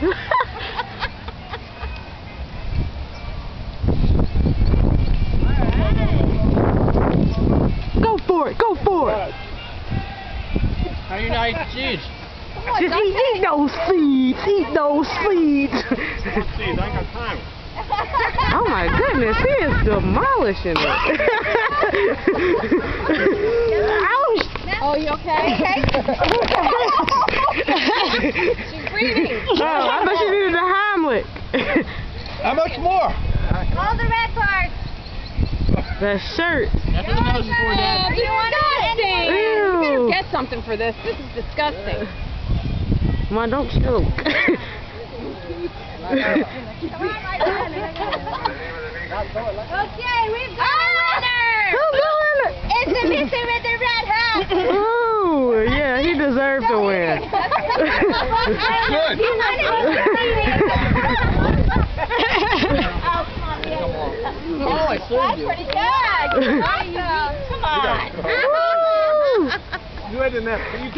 Go for it, go for it. How you not eat seeds? Just eat, eat those seeds, eat those seeds. Seeds, I ain't got time. oh my goodness, he is demolishing it. Ouch! Oh, you okay? She's breathing. Oh, I thought she needed a Heimlich. How much more? All the red parts. that shirt. That's what the nose is for, Dad. Do you want anything? Ew. You better get something for this. This is disgusting. Ma, don't choke. Okay, we've got a ah! winner. Who's doing it? It's the Mr. with the red hat. Ooh, yeah, he deserved to win. Good. You want it? Oh, come on, yeah. Oh, I That's you. pretty good. Awesome. Come on. You had enough. You